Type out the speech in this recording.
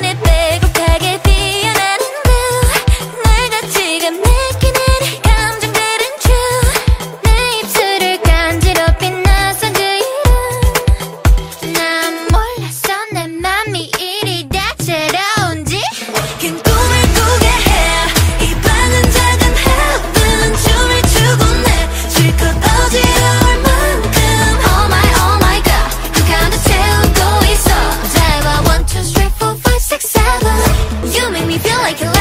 when it like a